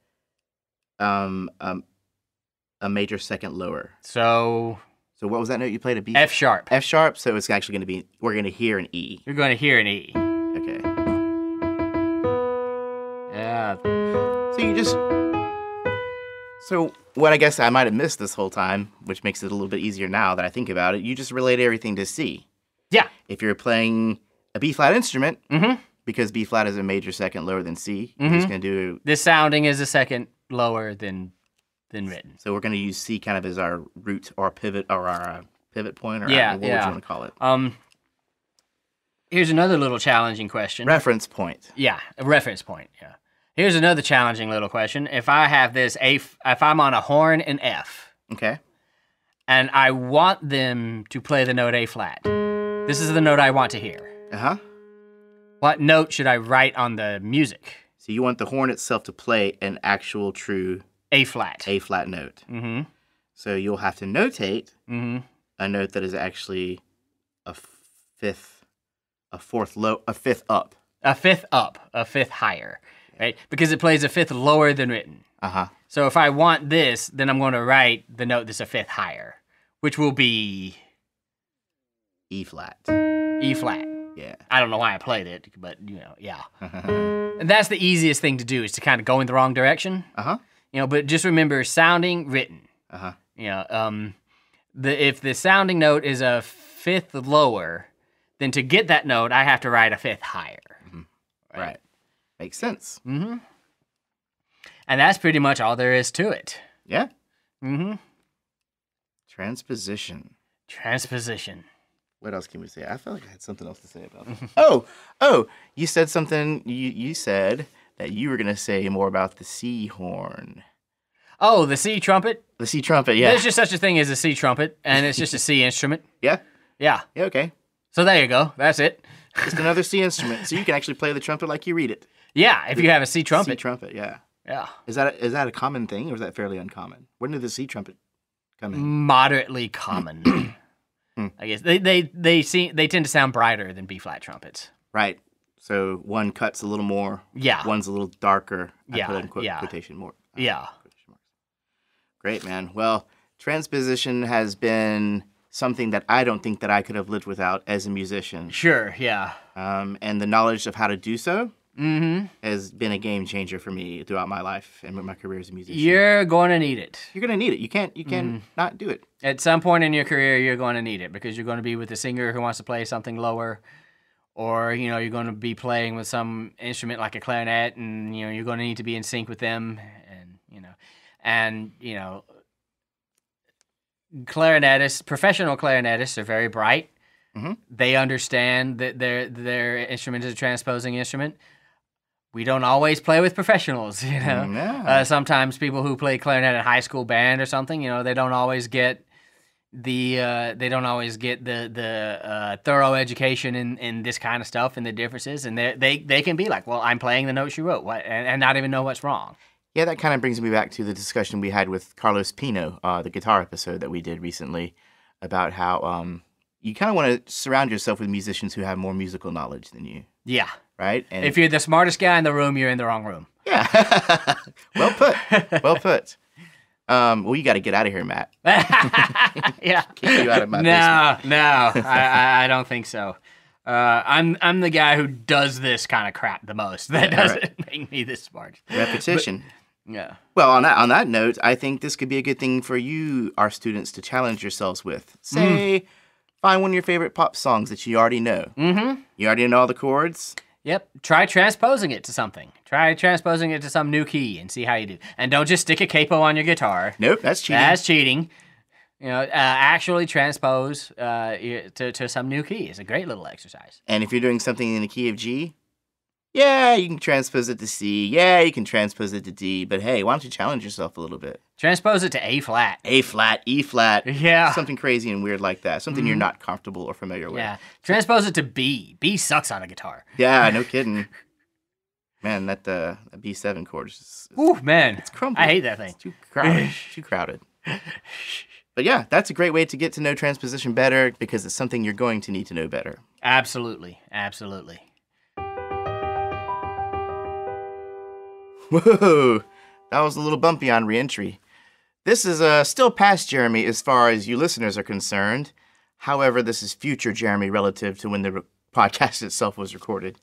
um, um, a major second lower. So So what was that note you played? A B F sharp. F sharp. So it's actually going to be we're going to hear an E. You're going to hear an E. Okay. Yeah. So you just. So what I guess I might have missed this whole time, which makes it a little bit easier now that I think about it. You just relate everything to C. Yeah. If you're playing a B flat instrument, Mm-hmm. because B flat is a major second lower than C, you're just going to do. This sounding is a second lower than than written. So we're going to use C kind of as our root or pivot or our uh, pivot point or Yeah, what yeah. you want to call it? Um. Here's another little challenging question. Reference point. Yeah, a reference point. Yeah. Here's another challenging little question. If I have this A, if I'm on a horn in F, Okay. and I want them to play the note A flat, this is the note I want to hear. Uh huh. What note should I write on the music? So you want the horn itself to play an actual true A flat. A flat note. Mm-hmm. So you'll have to notate Mm-hmm. a note that is actually a fifth, a fourth low, a fifth up. A fifth up, a fifth higher, right? Because it plays a fifth lower than written. Uh huh. So if I want this, then I'm going to write the note that's a fifth higher, which will be E flat. E flat. Yeah. I don't know why I played it, but you know, yeah. And that's the easiest thing to do is to kind of go in the wrong direction, Uh huh. you know. But just remember, sounding written. Uh huh. You know, um, the if the sounding note is a fifth lower, then to get that note, I have to write a fifth higher. Right. Makes sense. Mm-hmm. And that's pretty much all there is to it. Yeah. Mm-hmm. Transposition. Transposition. What else can we say? I felt like I had something else to say about. That. oh, oh! You said something. You you said that you were gonna say more about the C horn, Oh, the C trumpet. the C trumpet. Yeah. There's just such a thing as a C trumpet, and it's just a C instrument. yeah. Yeah. Yeah. Okay. So there you go. That's it. Just another C instrument, so you can actually play the trumpet like you read it. Yeah. If you have a C C trumpet. trumpet. Yeah. yeah. Is that is that a common thing or is that fairly uncommon? When did the C trumpet come in? Moderately common. Hmm. I guess they they they see they tend to sound brighter than B flat trumpets. Right. So one cuts a little more. Yeah. One's a little darker. I Yeah, put in quote, yeah. quotation more. uh, Yeah. quotation marks. Great man. Well, transposition has been something that I don't think that I could have lived without as a musician. Sure. Yeah. Um, and the knowledge of how to do so Mm-hmm. has been a game changer for me throughout my life and my career as a musician. You're going to need it. You're gonna need it. You can't. You can't Mm-hmm. not do it. At some point in your career, you're going to need it because you're going to be with a singer who wants to play something lower, or you know, you're going to be playing with some instrument like a clarinet, and you know, you're going to need to be in sync with them, and you know, and you know, clarinetists, professional clarinetists, are very bright. Mhm. They understand that their their instrument is a transposing instrument. We don't always play with professionals, you know. Mm. Uh, sometimes people who play clarinet in high school band or something, you know, they don't always get the uh, they don't always get the the uh, thorough education in, in this kind of stuff and the differences, and they they they can be like, well, I'm playing the notes you wrote, what, and, and not even know what's wrong. Yeah, that kind of brings me back to the discussion we had with Carlos Pino, uh, the guitar episode that we did recently, about how um, you kind of want to surround yourself with musicians who have more musical knowledge than you, Yeah, right? And if you're the smartest guy in the room, you're in the wrong room. yeah, well put, well put. Um, well, you got to get out of here, Matt. yeah. Kick you out of my no, no, I, I, don't think so. Uh, I'm I'm the guy who does this kind of crap the most. That Yeah, doesn't right. make me this smart. Repetition. Yeah. Well, on that on that note, I think this could be a good thing for you, our students, to challenge yourselves with. Say, find one of your favorite pop songs that you already know. Mm-hmm. You already know all the chords. Yep. Try transposing it to something. Try transposing it to some new key and see how you do. And don't just stick a capo on your guitar. Nope, that's cheating. That's cheating. You know, uh, actually transpose uh, to, to some new key. It's a great little exercise. And if you're doing something in the key of G, yeah, you can transpose it to C. Yeah, you can transpose it to D. But hey, why don't you challenge yourself a little bit? Transpose it to A flat. A flat, E flat, Yeah. something crazy and weird like that, something you're not comfortable or familiar with. Yeah. Transpose it to B. B sucks on a guitar. Yeah, no kidding. Man, that uh, that B7 chord is just, Ooh, man. It's crumbly. I hate that thing. It's too crowded. too crowded. But yeah, that's a great way to get to know transposition better because it's something you're going to need to know better. Absolutely. Absolutely. Whoa, that was a little bumpy on reentry. This is uh, still past Jeremy as far as you listeners are concerned. However, this is future Jeremy relative to when the podcast itself was recorded.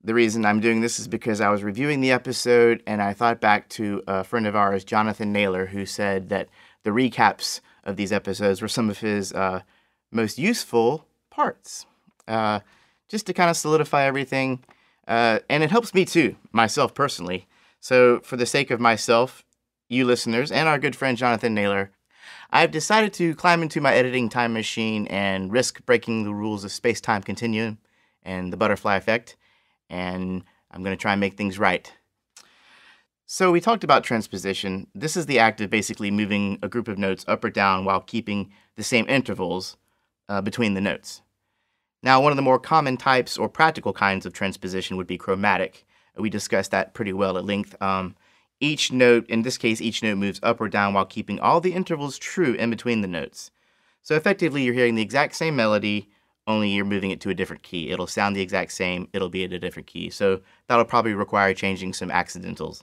The reason I'm doing this is because I was reviewing the episode and I thought back to a friend of ours, Jonathan Naylor, who said that the recaps of these episodes were some of his uh, most useful parts. Uh, just to kind of solidify everything. Uh, and it helps me too, myself personally. So, for the sake of myself, you listeners, and our good friend Jonathan Naylor, I've decided to climb into my editing time machine and risk breaking the rules of space time continuum and the butterfly effect, and I'm going to try and make things right. So, we talked about transposition. This is the act of basically moving a group of notes up or down while keeping the same intervals uh, between the notes. Now, one of the more common types or practical kinds of transposition would be chromatic. We discussed that pretty well at length. Um, each note, in this case, each note moves up or down while keeping all the intervals true in between the notes. So effectively, you're hearing the exact same melody, only you're moving it to a different key. It'll sound the exact same, it'll be at a different key. So that'll probably require changing some accidentals.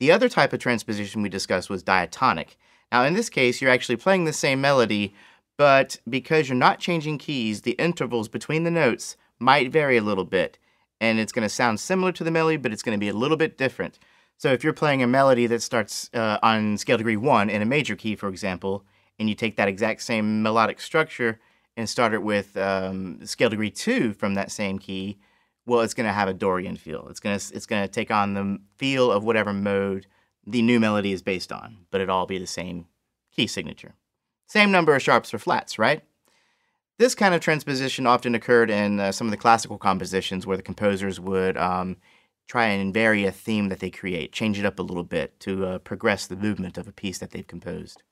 The other type of transposition we discussed was diatonic. Now, in this case, you're actually playing the same melody, but because you're not changing keys, the intervals between the notes might vary a little bit. And it's going to sound similar to the melody, but it's going to be a little bit different. So if you're playing a melody that starts uh, on scale degree one in a major key, for example, and you take that exact same melodic structure and start it with um, scale degree two from that same key, well, it's going to have a Dorian feel. It's going to it's going to take on the feel of whatever mode the new melody is based on, but it'll all be the same key signature. Same number of sharps for flats, right? This kind of transposition often occurred in uh, some of the classical compositions where the composers would um, try and vary a theme that they create, change it up a little bit to uh, progress the movement of a piece that they've composed.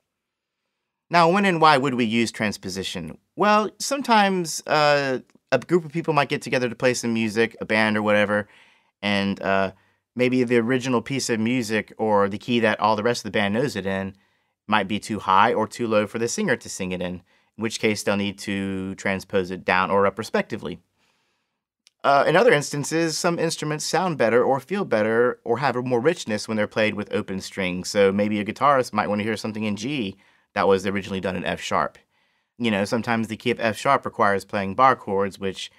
Now, when and why would we use transposition? Well, sometimes uh, a group of people might get together to play some music, a band or whatever, and uh, maybe the original piece of music or the key that all the rest of the band knows it in might be too high or too low for the singer to sing it in, in which case they'll need to transpose it down or up respectively. Uh, in other instances, some instruments sound better or feel better or have more richness when they're played with open strings. So maybe a guitarist might want to hear something in G that was originally done in F sharp. You know, sometimes the key of F sharp requires playing bar chords, which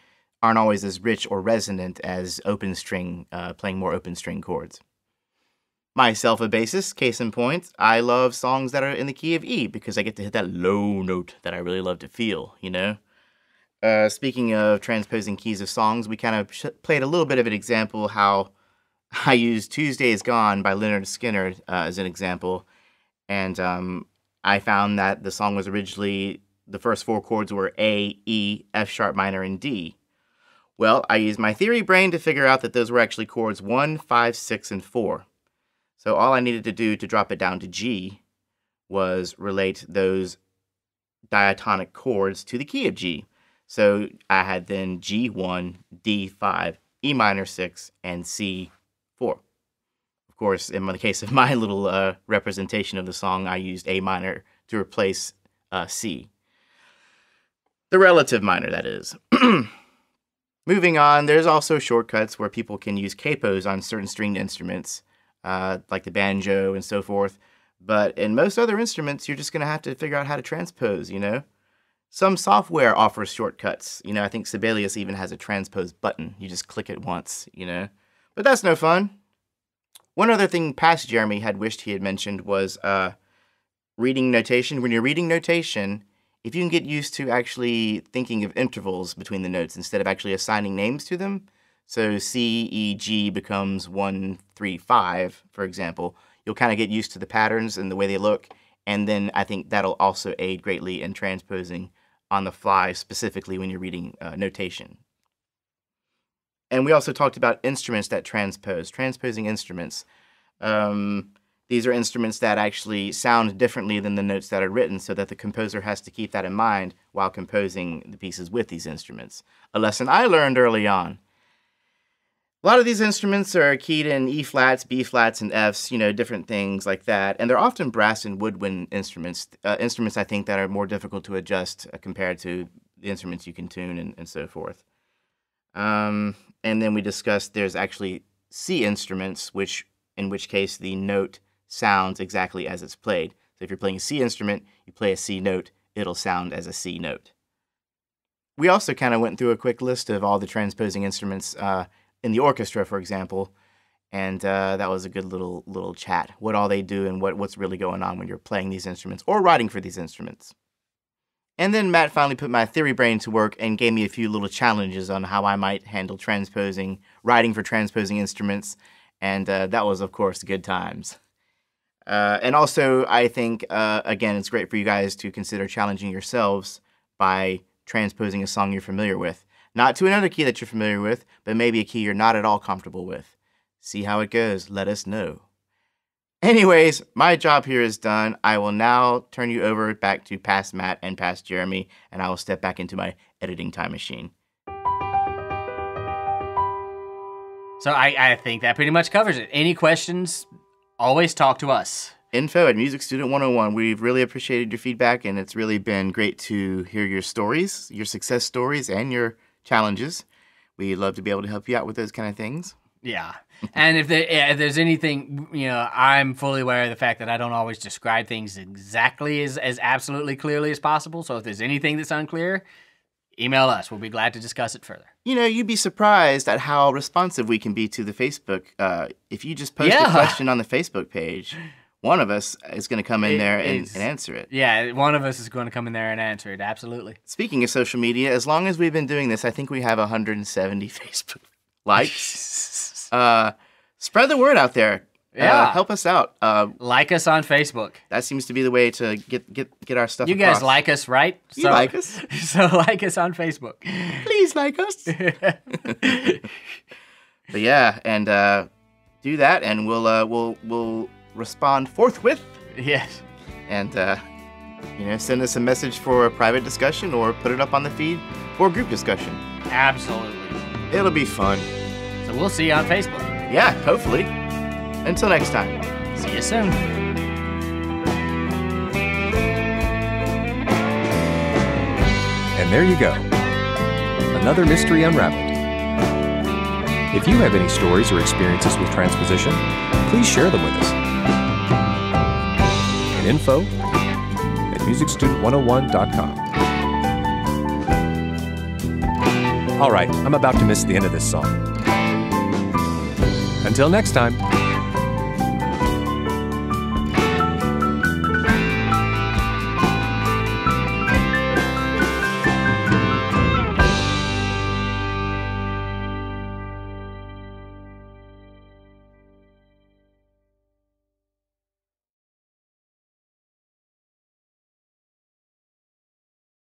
aren't always as rich or resonant as open string, uh, playing more open string chords. Myself, a bassist, case in point, I love songs that are in the key of E because I get to hit that low note that I really love to feel, you know? Uh, speaking of transposing keys of songs, we kind of played a little bit of an example how I used Tuesday is Gone by Lynyrd Skynyrd uh, as an example. And um, I found that the song was originally, the first four chords were A, E, F sharp minor, and D. Well, I used my theory brain to figure out that those were actually chords 1, 5, 6, and 4. So all I needed to do to drop it down to G was relate those diatonic chords to the key of G. So I had then G1, D5, E minor 6, and C4. Of course, in the case of my little uh, representation of the song, I used A minor to replace uh, C. The relative minor, that is. Moving on, there's also shortcuts where people can use capos on certain stringed instruments, uh, like the banjo and so forth. But in most other instruments, you're just going to have to figure out how to transpose, you know? Some software offers shortcuts. You know, I think Sibelius even has a transpose button. You just click it once, you know? But that's no fun. One other thing past Jeremy had wished he had mentioned was uh, reading notation. When you're reading notation, if you can get used to actually thinking of intervals between the notes instead of actually assigning names to them, so C, E, G becomes 1, 3, 5, for example, you'll kind of get used to the patterns and the way they look. And then I think that'll also aid greatly in transposing on the fly, specifically when you're reading uh, notation. And we also talked about instruments that transpose, transposing instruments. Um, These are instruments that actually sound differently than the notes that are written, so that the composer has to keep that in mind while composing the pieces with these instruments. A lesson I learned early on. A lot of these instruments are keyed in E flats, B flats, and Fs, you know, different things like that. And they're often brass and woodwind instruments, uh, instruments I think that are more difficult to adjust uh, compared to the instruments you can tune and, and so forth. Um, and then we discussed there's actually C instruments, which in which case the note sounds exactly as it's played. So if you're playing a C instrument, you play a C note, it'll sound as a C note. We also kind of went through a quick list of all the transposing instruments uh, in the orchestra, for example, and uh, that was a good little little chat. What all they do and what, what's really going on when you're playing these instruments or writing for these instruments. And then Matt finally put my theory brain to work and gave me a few little challenges on how I might handle transposing, writing for transposing instruments, and uh, that was, of course, good times. Uh, and also, I think, uh, again, it's great for you guys to consider challenging yourselves by transposing a song you're familiar with. Not to another key that you're familiar with, but maybe a key you're not at all comfortable with. See how it goes. Let us know. Anyways, my job here is done. I will now turn you over back to past Matt and past Jeremy, and I will step back into my editing time machine. So I, I think that pretty much covers it. Any questions, always talk to us. Info at Music Student 101. We've really appreciated your feedback, and it's really been great to hear your stories, your success stories, and your challenges. We'd love to be able to help you out with those kind of things. Yeah. And if, there, if there's anything, you know, I'm fully aware of the fact that I don't always describe things exactly as, as absolutely clearly as possible. So if there's anything that's unclear, email us. We'll be glad to discuss it further. You know, you'd be surprised at how responsive we can be to the Facebook. Uh, if you just post Yeah. a question on the Facebook page, one of us is going to come in It there and, and answer it. Yeah, one of us is going to come in there and answer it. Absolutely. Speaking of social media, as long as we've been doing this, I think we have 170 Facebook likes. uh, spread the word out there. Uh, Yeah. help us out. Uh, like us on Facebook. that seems to be the way to get get get our stuff. You guys like us, right? You like us? So like us on Facebook. Please like us. but yeah, and uh, do that, and we'll uh, we'll we'll respond forthwith, yes. and uh, you know, send us a message for a private discussion or put it up on the feed for group discussion. Absolutely. It'll be fun. So we'll see you on Facebook. Yeah, hopefully. Until next time. See you soon. And there you go. Another mystery unraveled. If you have any stories or experiences with transposition, please share them with us. At info at musicstudent101.com. All right, I'm about to miss the end of this song. Until next time.